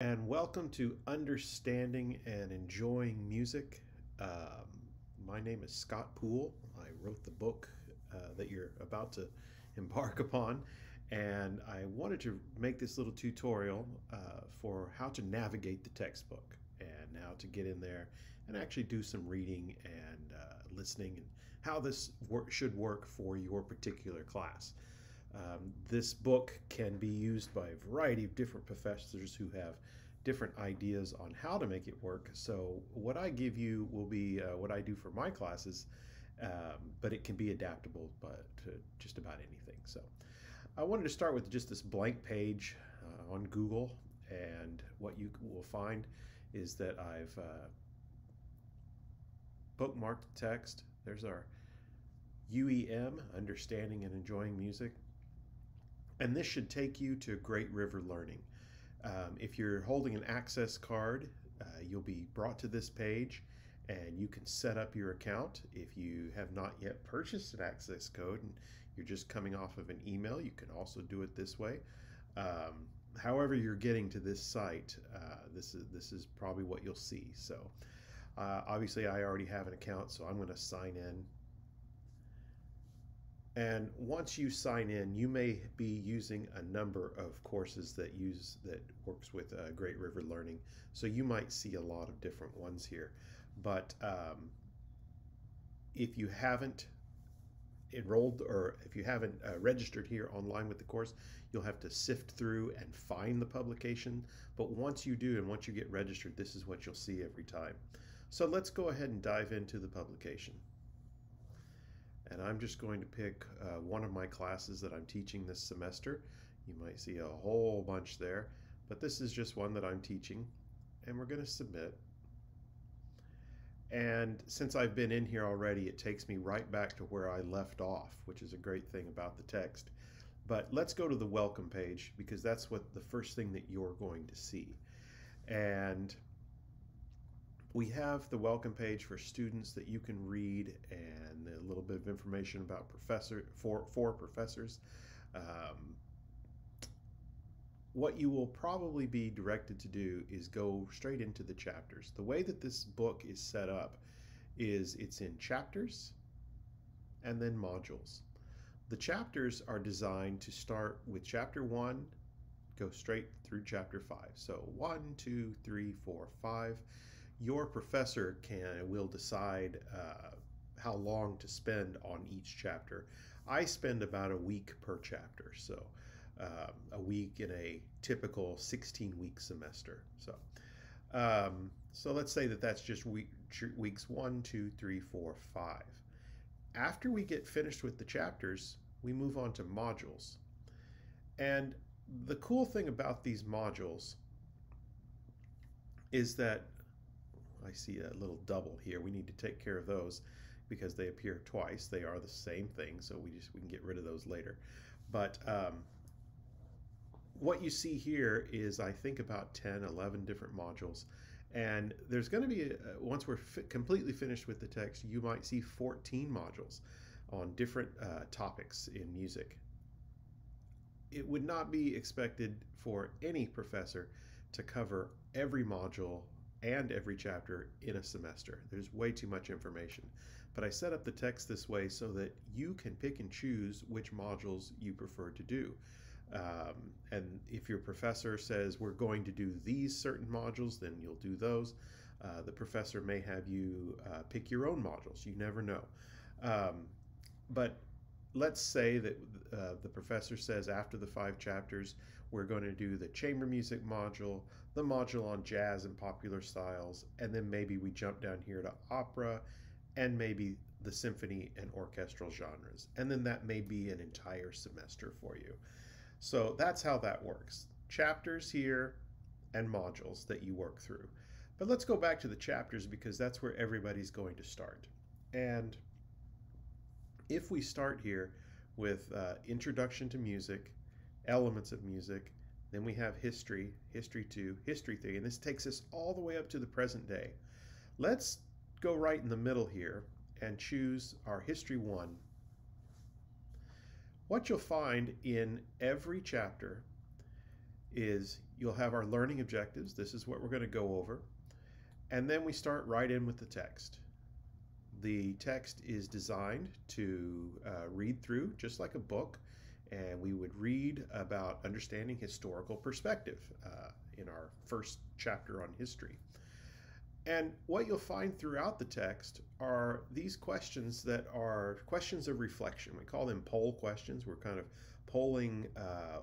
and welcome to Understanding and Enjoying Music. Um, my name is Scott Pool. I wrote the book uh, that you're about to embark upon, and I wanted to make this little tutorial uh, for how to navigate the textbook and how to get in there and actually do some reading and uh, listening and how this should work for your particular class. Um, this book can be used by a variety of different professors who have different ideas on how to make it work. So, what I give you will be uh, what I do for my classes, um, but it can be adaptable but to just about anything. So, I wanted to start with just this blank page uh, on Google, and what you will find is that I've uh, bookmarked text. There's our UEM, Understanding and Enjoying Music. And this should take you to Great River Learning. Um, if you're holding an access card, uh, you'll be brought to this page and you can set up your account. If you have not yet purchased an access code and you're just coming off of an email, you can also do it this way. Um, however you're getting to this site, uh, this is this is probably what you'll see. So uh, obviously I already have an account, so I'm going to sign in and once you sign in, you may be using a number of courses that use that works with uh, Great River Learning. So you might see a lot of different ones here. But um, if you haven't enrolled or if you haven't uh, registered here online with the course, you'll have to sift through and find the publication. But once you do and once you get registered, this is what you'll see every time. So let's go ahead and dive into the publication and I'm just going to pick uh, one of my classes that I'm teaching this semester. You might see a whole bunch there, but this is just one that I'm teaching, and we're going to submit. And since I've been in here already, it takes me right back to where I left off, which is a great thing about the text. But let's go to the welcome page because that's what the first thing that you're going to see. And we have the welcome page for students that you can read and a little bit of information about professor for for professors. Um, what you will probably be directed to do is go straight into the chapters. The way that this book is set up is it's in chapters and then modules. The chapters are designed to start with chapter one, go straight through chapter five. So one, two, three, four, five your professor can will decide uh, how long to spend on each chapter. I spend about a week per chapter, so um, a week in a typical 16 week semester. So, um, so let's say that that's just week, weeks one, two, three, four, five. After we get finished with the chapters, we move on to modules. And the cool thing about these modules is that I see a little double here. We need to take care of those because they appear twice. They are the same thing, so we just we can get rid of those later. But um, what you see here is I think about 10, 11 different modules. And there's going to be, a, once we're completely finished with the text, you might see 14 modules on different uh, topics in music. It would not be expected for any professor to cover every module and every chapter in a semester. There's way too much information. But I set up the text this way so that you can pick and choose which modules you prefer to do. Um, and if your professor says we're going to do these certain modules, then you'll do those. Uh, the professor may have you uh, pick your own modules. You never know. Um, but let's say that uh, the professor says after the five chapters, we're going to do the chamber music module, the module on jazz and popular styles, and then maybe we jump down here to opera and maybe the symphony and orchestral genres. And then that may be an entire semester for you. So that's how that works. Chapters here and modules that you work through. But let's go back to the chapters because that's where everybody's going to start. And if we start here with uh, Introduction to Music, Elements of Music, then we have History, History 2, History 3, and this takes us all the way up to the present day. Let's go right in the middle here and choose our History 1. What you'll find in every chapter is you'll have our learning objectives. This is what we're going to go over. And then we start right in with the text. The text is designed to uh, read through just like a book, and we would read about understanding historical perspective uh, in our first chapter on history. And what you'll find throughout the text are these questions that are questions of reflection. We call them poll questions. We're kind of polling uh,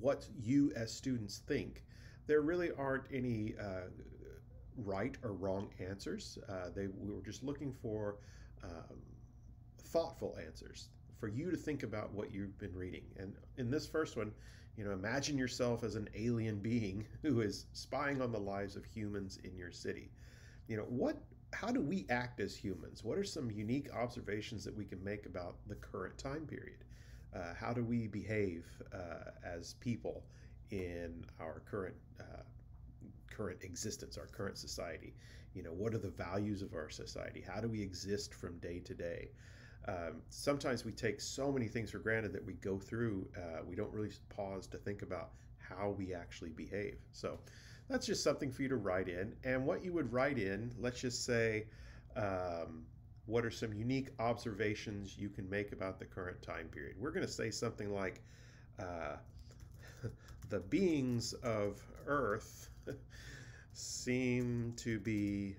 what you as students think. There really aren't any uh, right or wrong answers. Uh, they we were just looking for um, thoughtful answers for you to think about what you've been reading. And in this first one, you know, imagine yourself as an alien being who is spying on the lives of humans in your city. You know, what how do we act as humans? What are some unique observations that we can make about the current time period? Uh, how do we behave uh, as people in our current uh, current existence, our current society? You know, what are the values of our society? How do we exist from day to day? Um, sometimes we take so many things for granted that we go through, uh, we don't really pause to think about how we actually behave. So that's just something for you to write in. And what you would write in, let's just say, um, what are some unique observations you can make about the current time period? We're going to say something like, uh, the beings of Earth seem to be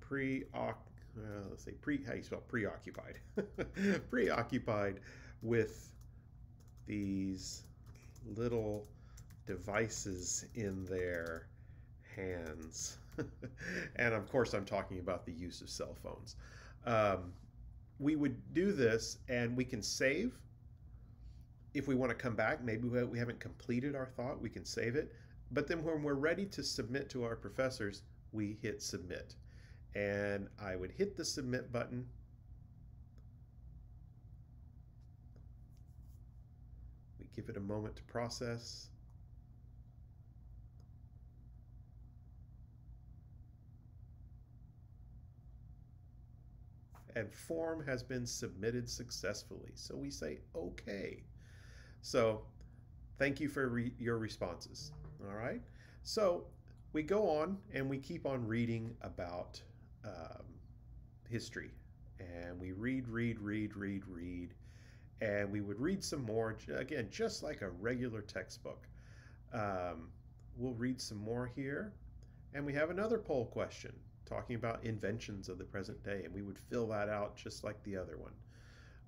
preoccupied uh, let's say pre how you spell preoccupied. Preoccupied with these little devices in their hands. And of course i'm talking about the use of cell phones. Um, we would do this and we can save. If we want to come back maybe we haven't completed our thought we can save it. But then when we're ready to submit to our professors we hit submit and I would hit the submit button. We give it a moment to process. And form has been submitted successfully. So we say, okay. So thank you for re your responses. All right. So we go on and we keep on reading about history. And we read, read, read, read, read. And we would read some more, again, just like a regular textbook. Um, we'll read some more here. And we have another poll question talking about inventions of the present day. And we would fill that out just like the other one.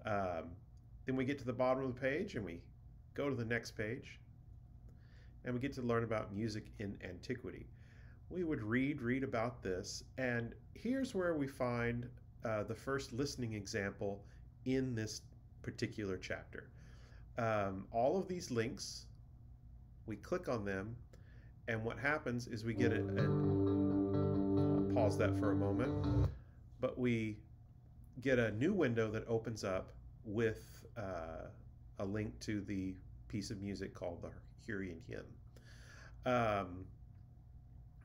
Um, then we get to the bottom of the page and we go to the next page. And we get to learn about music in antiquity we would read, read about this. And here's where we find uh, the first listening example in this particular chapter. Um, all of these links, we click on them, and what happens is we get a, pause that for a moment, but we get a new window that opens up with uh, a link to the piece of music called the Hurrian Hymn. Um,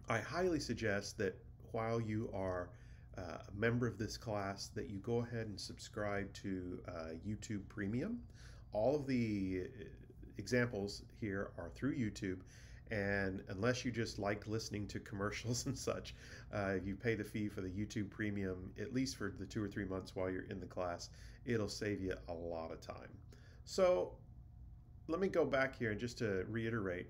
I highly suggest that while you are uh, a member of this class that you go ahead and subscribe to uh, YouTube Premium. All of the uh, examples here are through YouTube and unless you just like listening to commercials and such, uh, you pay the fee for the YouTube Premium, at least for the two or three months while you're in the class, it'll save you a lot of time. So let me go back here and just to reiterate,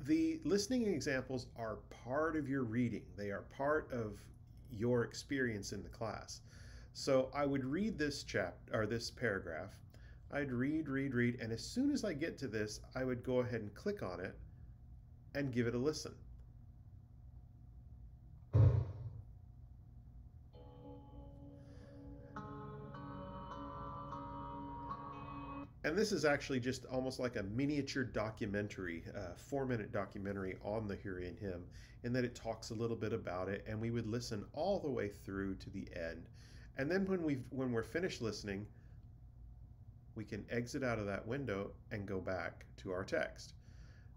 the listening examples are part of your reading, they are part of your experience in the class. So I would read this chapter or this paragraph. I'd read, read, read, and as soon as I get to this, I would go ahead and click on it and give it a listen. And this is actually just almost like a miniature documentary, uh, four minute documentary on the Hurrian hymn, in that it talks a little bit about it, and we would listen all the way through to the end. And then when we when we're finished listening, we can exit out of that window and go back to our text,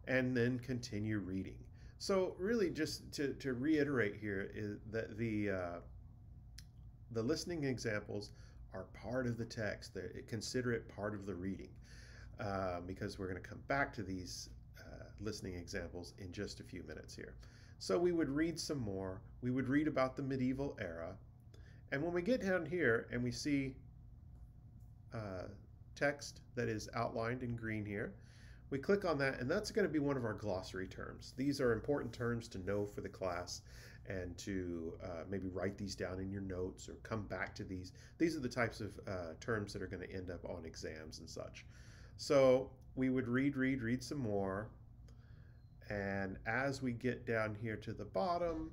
and then continue reading. So really, just to, to reiterate here is that the uh, the listening examples are part of the text. They consider it part of the reading. uh, because we're going to come back to these uh, listening examples in just a few minutes here. So we would read some more. We would read about the medieval era. And when we get down here and we see uh, text that is outlined in green here, we click on that and that's going to be one of our glossary terms. These are important terms to know for the class and to uh, maybe write these down in your notes or come back to these. These are the types of uh, terms that are going to end up on exams and such. So we would read, read, read some more. And as we get down here to the bottom,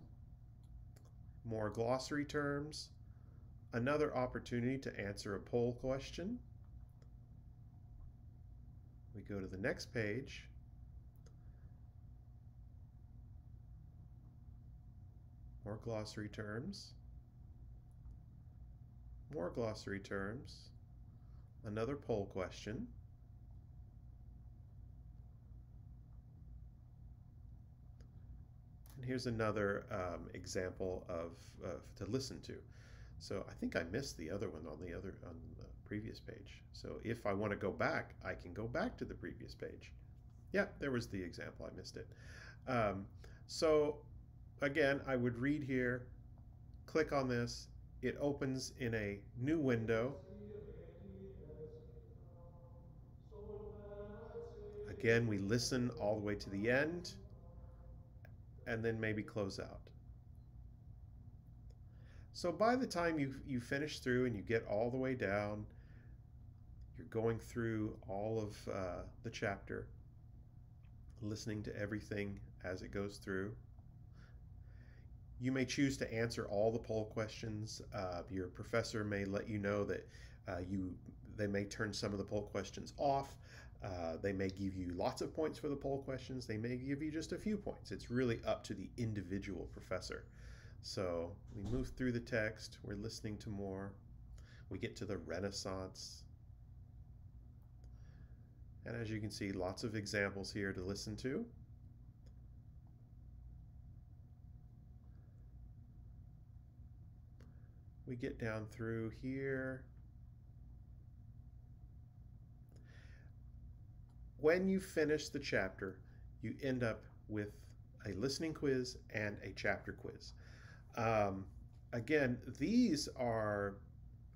more glossary terms, another opportunity to answer a poll question. We go to the next page more glossary terms, more glossary terms, another poll question, and here's another um, example of, to listen to. So I think I missed the other one on the other on the previous page. So if I want to go back, I can go back to the previous page. Yeah, there was the example. I missed it. Um, so again, I would read here, click on this, it opens in a new window. Again, we listen all the way to the end and then maybe close out. So by the time you, you finish through and you get all the way down, you're going through all of uh, the chapter, listening to everything as it goes through. You may choose to answer all the poll questions. Uh, your professor may let you know that uh, you they may turn some of the poll questions off. Uh, they may give you lots of points for the poll questions. They may give you just a few points. It's really up to the individual professor. So we move through the text. We're listening to more. We get to the Renaissance. And as you can see, lots of examples here to listen to. We get down through here. When you finish the chapter, you end up with a listening quiz and a chapter quiz. Um, again, these are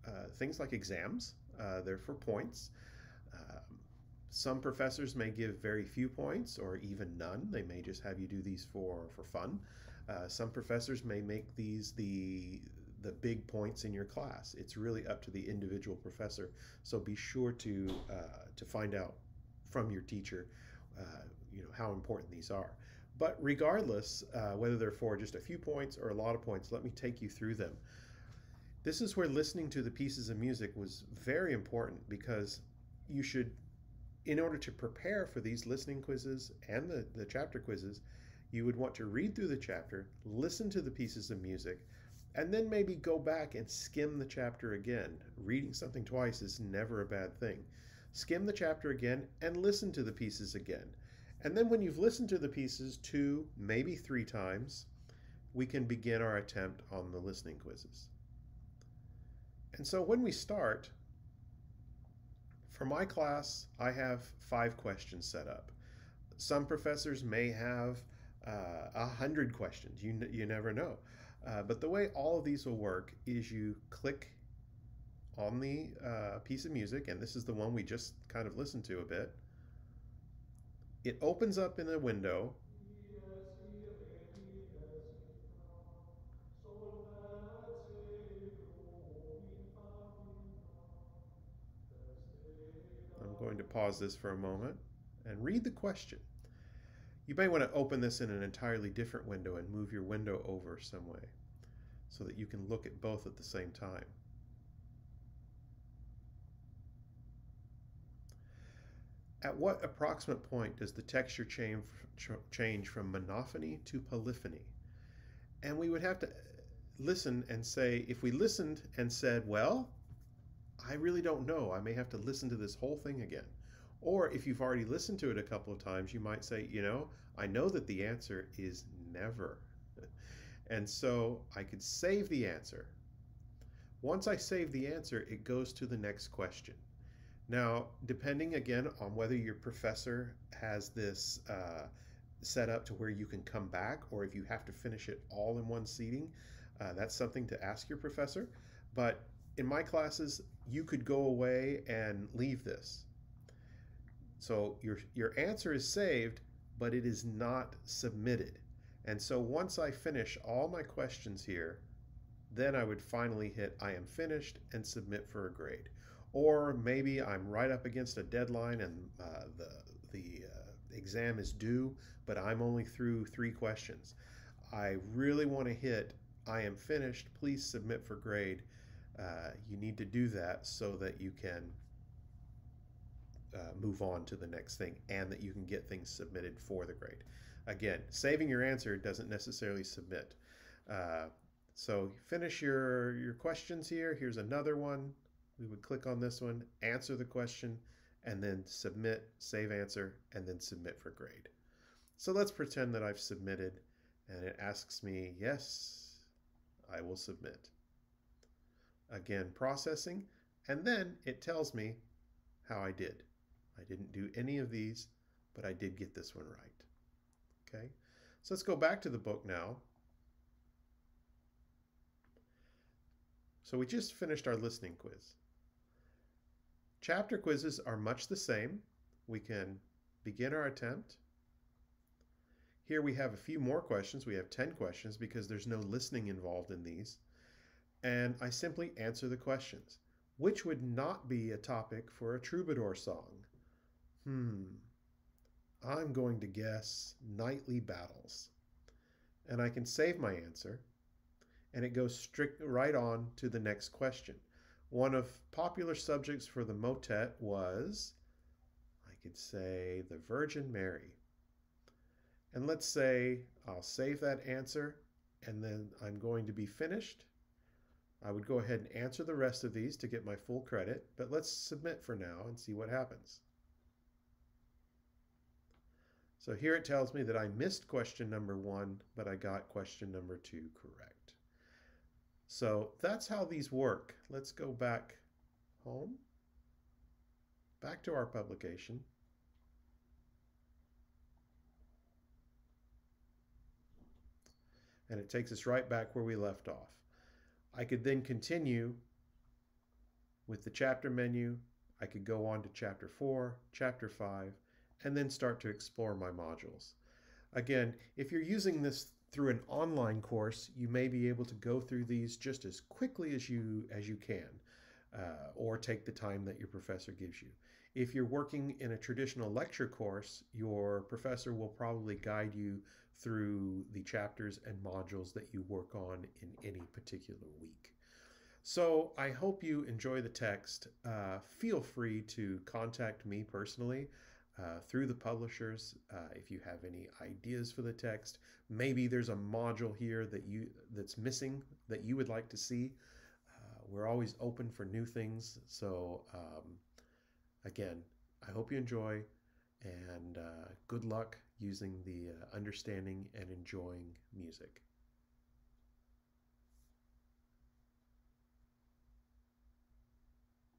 uh, things like exams. Uh, they're for points. Um, some professors may give very few points or even none. They may just have you do these for, for fun. Uh, some professors may make these the the big points in your class. It's really up to the individual professor. So be sure to uh, to find out from your teacher, uh, you know how important these are. But regardless, uh, whether they're for just a few points or a lot of points, let me take you through them. This is where listening to the pieces of music was very important because you should, in order to prepare for these listening quizzes and the, the chapter quizzes, you would want to read through the chapter, listen to the pieces of music, and then maybe go back and skim the chapter again. Reading something twice is never a bad thing. Skim the chapter again and listen to the pieces again. And then when you've listened to the pieces two, maybe three times, we can begin our attempt on the listening quizzes. And so when we start, for my class, I have five questions set up. Some professors may have uh, a uh, hundred questions. You, you never know. Uh, but the way all of these will work is you click on the uh, piece of music, and this is the one we just kind of listened to a bit. It opens up in a window. I'm going to pause this for a moment and read the question. You may want to open this in an entirely different window and move your window over some way so that you can look at both at the same time. At what approximate point does the texture change, change from monophony to polyphony? And we would have to uh, listen and say, if we listened and said, well, I really don't know, I may have to listen to this whole thing again. Or if you've already listened to it a couple of times, you might say, you know, I know that the answer is never. and so I could save the answer. Once I save the answer, it goes to the next question. Now, depending again on whether your professor has this uh, set up to where you can come back or if you have to finish it all in one seating, uh, that's something to ask your professor. But in my classes, you could go away and leave this. So your, your answer is saved, but it is not submitted. And so once I finish all my questions here, then I would finally hit I am finished and submit for a grade. Or maybe I'm right up against a deadline and uh, the, the uh, exam is due, but I'm only through three questions. I really want to hit I am finished, please submit for grade. Uh, you need to do that so that you can uh, move on to the next thing and that you can get things submitted for the grade. Again, saving your answer doesn't necessarily submit. Uh, so finish your, your questions here. Here's another one. We would click on this one, answer the question, and then submit, save answer, and then submit for grade. So let's pretend that I've submitted and it asks me, yes, I will submit. Again, processing, and then it tells me how I did. I didn't do any of these, but I did get this one right. Okay, so let's go back to the book now. So we just finished our listening quiz. Chapter quizzes are much the same. We can begin our attempt. Here we have a few more questions. We have 10 questions because there's no listening involved in these. And I simply answer the questions. Which would not be a topic for a troubadour song? Hmm. I'm going to guess knightly battles. And I can save my answer. And it goes strict right on to the next question. One of popular subjects for the motet was, I could say, the Virgin Mary. And let's say I'll save that answer and then I'm going to be finished. I would go ahead and answer the rest of these to get my full credit, but let's submit for now and see what happens. So here it tells me that I missed question number one, but I got question number two correct. So that's how these work. Let's go back home, back to our publication. And it takes us right back where we left off. I could then continue with the chapter menu. I could go on to chapter 4, chapter 5, and then start to explore my modules. Again, if you're using this through an online course, you may be able to go through these just as quickly as you as you can, uh, or take the time that your professor gives you. If you're working in a traditional lecture course, your professor will probably guide you through the chapters and modules that you work on in any particular week. So I hope you enjoy the text. Uh, feel free to contact me personally uh, through the publishers. Uh, if you have any ideas for the text, maybe there's a module here that you that's missing that you would like to see. Uh, we're always open for new things. So um, again, I hope you enjoy, and uh, good luck using the uh, understanding and enjoying music.